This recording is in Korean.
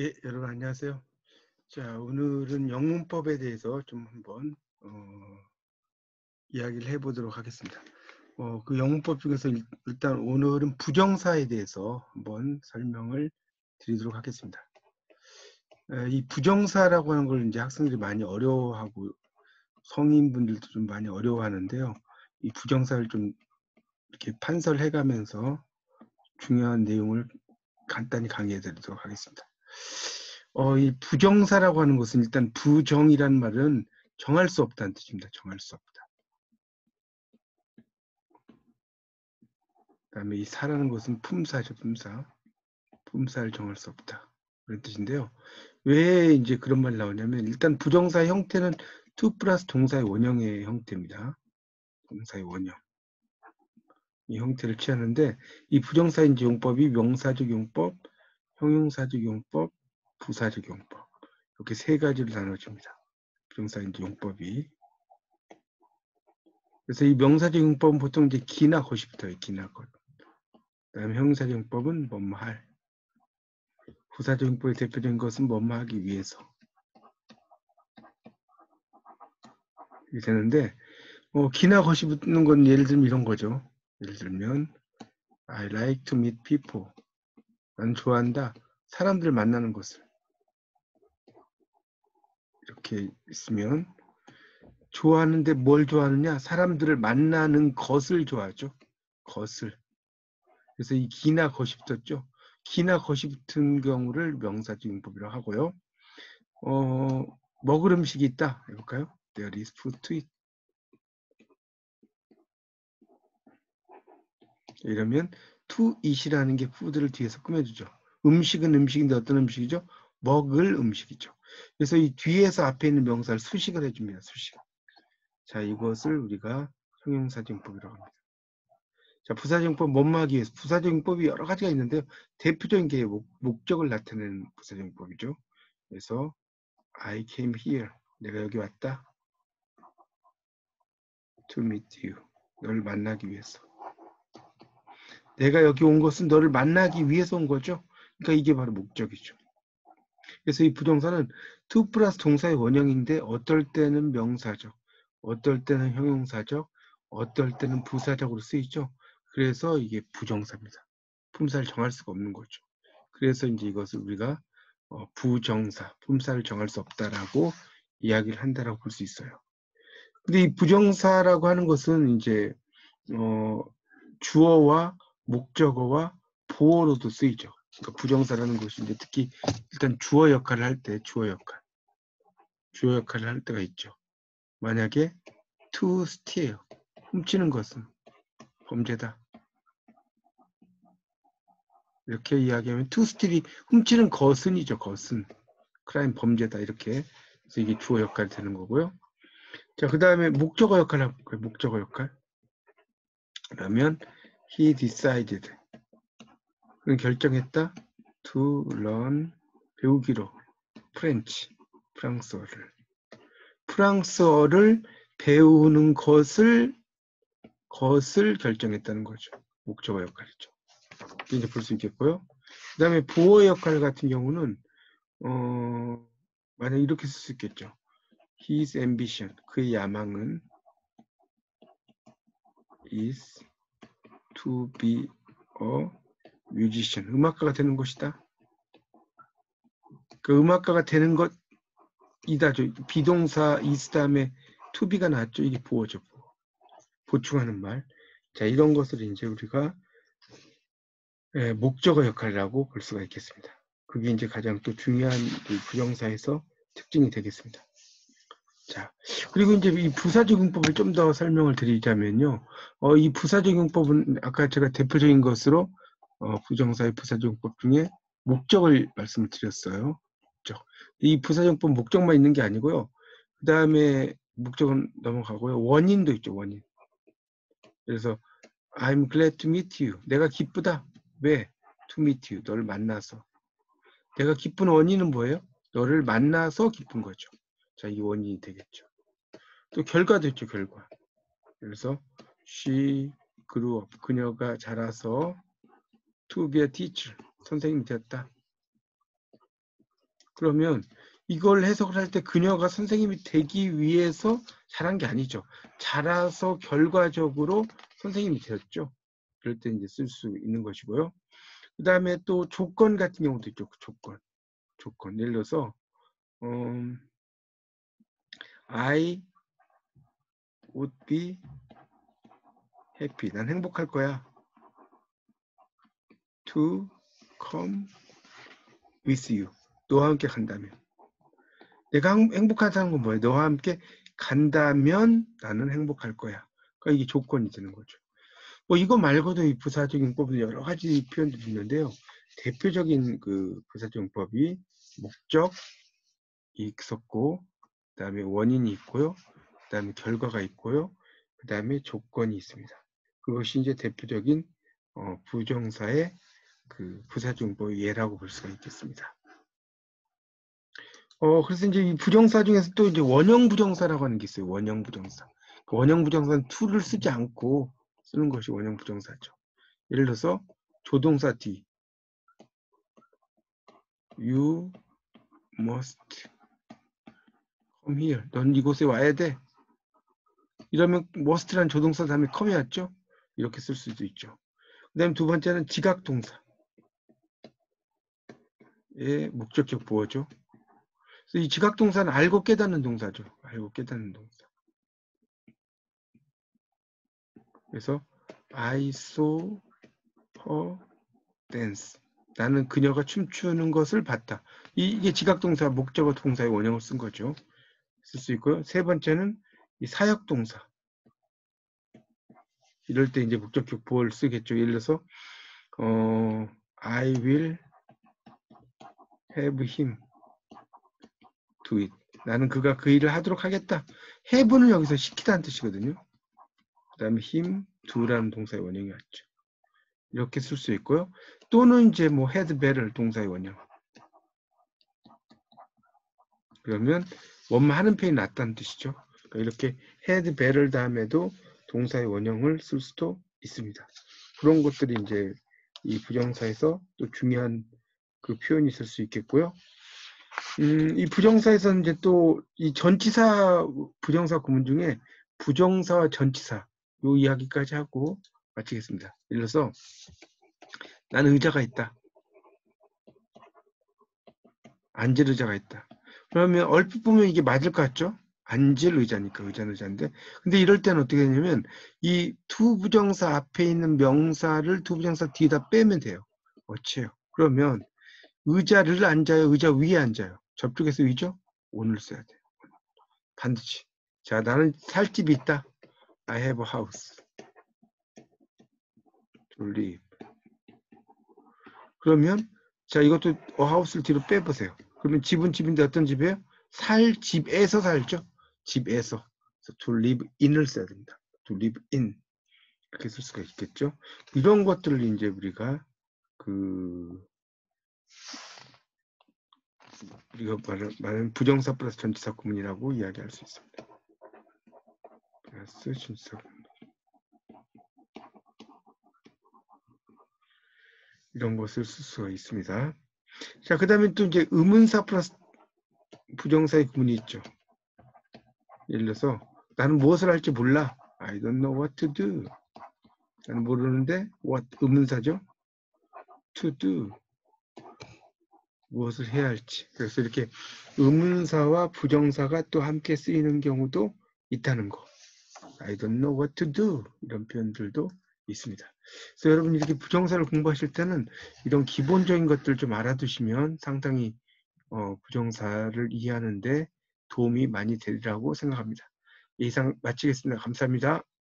예, 여러분 안녕하세요. 자, 오늘은 영문법에 대해서 좀 한번 어, 이야기를 해보도록 하겠습니다. 어, 그 영문법 중에서 일, 단 오늘은 부정사에 대해서 한번 설명을 드리도록 하겠습니다. 에, 이 부정사라고 하는 걸 이제 학생들이 많이 어려워하고 성인분들도 좀 많이 어려워하는데요. 이 부정사를 좀 이렇게 판설해가면서 중요한 내용을 간단히 강의해 드리도록 하겠습니다. 어, 이 부정사라고 하는 것은 일단 부정이란 말은 정할 수 없다는 뜻입니다. 정할 수 없다. 그다음에 이 사라는 것은 품사죠, 품사. 품사를 정할 수 없다. 그런 뜻인데요. 왜 이제 그런 말이 나오냐면 일단 부정사 형태는 to 플러스 동사의 원형의 형태입니다. 동사의 원형. 이 형태를 취하는데 이 부정사인 용법이 명사적 용법, 형용사적 용법, 부사적 용법 이렇게 세 가지로 나눠집니다. 부정사인지 용법이 그래서 이 명사적 용법은 보통 이제 기나 것이 붙어요. 기나 것. 그다음에 형용사적 용법은 뭐뭐 할. 부사적 용법의 대표적인 것은 뭐뭐 하기 위해서. 이렇게 되는데 어, 기나 것이 붙는 건 예를 들면 이런 거죠. 예를 들면 I like to meet people. 난 좋아한다. 사람들 만나는 것을. 이렇게 있으면 좋아하는데 뭘 좋아하느냐? 사람들을 만나는 것을 좋아하죠. 것을. 그래서 이 기나 것이 붙었죠. 기나 것이 붙은 경우를 명사적 용법이라고 하고요. 어, 먹을 음식이 있다. 해볼까요? There is food to eat. 이러면 to eat이라는 게 food를 뒤에서 꾸며주죠. 음식은 음식인데 어떤 음식이죠? 먹을 음식이죠. 그래서 이 뒤에서 앞에 있는 명사를 수식을 해줍니다. 수식. 자, 이것을 우리가 형용사정법이라고 합니다. 자, 부사정법 뭐뭐하기 위해서 부사정법이 여러 가지가 있는데요. 대표적인 게 목, 적을 나타내는 부사정법이죠. 그래서 I came here. 내가 여기 왔다. To meet you. 너를 만나기 위해서. 내가 여기 온 것은 너를 만나기 위해서 온 거죠. 그러니까 이게 바로 목적이죠. 그래서 이 부정사는 to 플러스 동사의 원형인데 어떨 때는 명사적, 어떨 때는 형용사적, 어떨 때는 부사적으로 쓰이죠. 그래서 이게 부정사입니다. 품사를 정할 수가 없는 거죠. 그래서 이제 이것을 우리가 어, 부정사, 품사를 정할 수 없다라고 이야기를 한다라고 볼 수 있어요. 근데 이 부정사라고 하는 것은 이제 어, 주어와 목적어와 보어로도 쓰이죠. 그러니까 부정사라는 이제 특히 일단 주어 역할을 할 때 주어 역할, 주어 역할을 할 때가 있죠. 만약에 to steal, 훔치는 것은 범죄다. 이렇게 이야기하면 to steal이 훔치는 것은이죠. 것은 크라임 범죄다 이렇게 그래서 이게 주어 역할이 되는 거고요. 자, 그 다음에 목적어 역할을 해볼까요? 목적어 역할. 그러면 he decided 그는 결정했다. to learn 배우기로 French 프랑스어를 프랑스어를 배우는 것을 것을 결정했다는 거죠. 목적어 역할이죠. 이제 볼 수 있겠고요. 그 다음에 보어 역할 같은 경우는 어, 만약 이렇게 쓸 수 있겠죠. His ambition, 그의 야망은 is to be a 뮤지션, 음악가가 되는 것이다. 그 음악가가 되는 것이다죠. 비동사 is 다음에 to be가 나왔죠. 이게 보어죠. 보어. 보충하는 말. 자, 이런 것을 이제 우리가 예, 목적어 역할이라고 볼 수가 있겠습니다. 그게 이제 가장 또 중요한 부정사에서 특징이 되겠습니다. 자, 그리고 이제 이 부사적 용법을 좀 더 설명을 드리자면요. 어, 이 부사적 용법은 아까 제가 대표적인 것으로 어, 부정사의 부사정법 중에 목적을 말씀을 드렸어요. 목적. 이 부사정법 목적만 있는 게 아니고요. 그 다음에 목적은 넘어가고요. 원인도 있죠. 원인. 그래서 I'm glad to meet you. 내가 기쁘다. 왜? To meet you. 너를 만나서. 내가 기쁜 원인은 뭐예요? 너를 만나서 기쁜 거죠. 자, 이 원인이 되겠죠. 또 결과도 있죠. 결과. 그래서 she grew up. 그녀가 자라서 to be a teacher. 선생님이 됐다. 그러면 이걸 해석을 할 때 그녀가 선생님이 되기 위해서 잘한 게 아니죠. 자라서 결과적으로 선생님이 되었죠. 그럴 때 이제 쓸 수 있는 것이고요. 그 다음에 또 조건 같은 경우도 있죠. 그 조건. 조건. 예를 들어서, 음, I would be happy. 난 행복할 거야. To come with you. 너와 함께 간다면. 내가 행복하다는 건 뭐예요? 너와 함께 간다면 나는 행복할 거야. 그러니까 이게 조건이 되는 거죠. 뭐 이거 말고도 이 부사적용법은 여러 가지 표현들이 있는데요. 대표적인 그 부사적용법이 목적, 이 있었고, 그 다음에 원인이 있고요. 그 다음에 결과가 있고요. 그 다음에 조건이 있습니다. 그것이 이제 대표적인 어, 부정사의 그 부사적용법의 예라고 볼 수가 있겠습니다. 어, 그래서 이제 이 부정사 중에서 또 이제 원형 부정사라고 하는 게 있어요. 원형 부정사. 그 원형 부정사는 to를 쓰지 않고 쓰는 것이 원형 부정사죠. 예를 들어서 조동사 D. You must come here. 넌 이곳에 와야 돼. 이러면 must란 조동사 다음에 come이 왔죠? 이렇게 쓸 수도 있죠. 그 다음에 두 번째는 지각 동사. 의 목적격 보어죠. 이 지각 동사는 알고 깨닫는 동사죠. 알고 깨닫는 동사. 그래서 I saw her dance. 나는 그녀가 춤추는 것을 봤다. 이 게 지각 동사, 목적어 동사의 원형을 쓴 거죠. 쓸 수 있고요. 세 번째는 이 사역동사. 이럴 때 이제 목적격 보어를 쓰겠죠. 예를 들어서 어, I will have him do it. 나는 그가 그 일을 하도록 하겠다. have는 여기서 시키다는 뜻이거든요. 그 다음에 him, do라는 동사의 원형이 왔죠. 이렇게 쓸 수 있고요. 또는 이제 뭐 had better 동사의 원형. 그러면 원만 하는 편이 낫다는 뜻이죠. 그러니까 이렇게 had better 다음에도 동사의 원형을 쓸 수도 있습니다. 그런 것들이 이제 이 부정사에서 또 중요한 그 표현이 있을 수 있겠고요. 음, 이 부정사에서는 이제 또 이 전치사 부정사 구문 중에 부정사와 전치사 요 이야기까지 하고 마치겠습니다. 예를 들어서 나는 의자가 있다. 앉을 의자가 있다. 그러면 얼핏 보면 이게 맞을 것 같죠? 앉을 의자니까 의자는 의자인데 근데 이럴 때는 어떻게 되냐면 이 두 부정사 앞에 있는 명사를 두 부정사 뒤에다 빼면 돼요. 어째요? 그러면 의자를 앉아요? 의자 위에 앉아요? 접촉해서 위죠? 오늘 써야 돼요. 반드시. 자, 나는 살 집이 있다. I have a house live. 그러면 자 이것도 house를 뒤로 빼보세요. 그러면 집은 집인데 어떤 집이에요? 살 집에서 살죠. 집에서. to live in을 써야 됩니다. to live in. 이렇게 쓸 수가 있겠죠. 이런 것들을 이제 우리가 그 우리가 말하는 부정사 플러스 전치사 구문이라고 이야기할 수 있습니다. 플러스 전치사 구문. 이런 것을 쓸 수가 있습니다. 자, 그 다음에 또 이제 의문사 플러스 부정사의 구문이 있죠. 예를 들어서 나는 무엇을 할지 몰라. I don't know what to do. 나는 모르는데 what 의문사죠. to do. 무엇을 해야 할지. 그래서 이렇게 의문사와 부정사가 또 함께 쓰이는 경우도 있다는 거. I don't know what to do. 이런 표현들도 있습니다. 그래서 여러분 이렇게 부정사를 공부하실 때는 이런 기본적인 것들 좀 알아두시면 상당히 어, 부정사를 이해하는데 도움이 많이 되리라고 생각합니다. 이상 마치겠습니다. 감사합니다.